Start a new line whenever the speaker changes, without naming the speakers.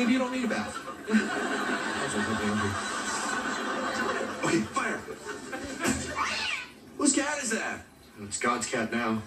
Maybe you don't need a bath.
Okay, fire. Whose cat is that?
It's God's cat now.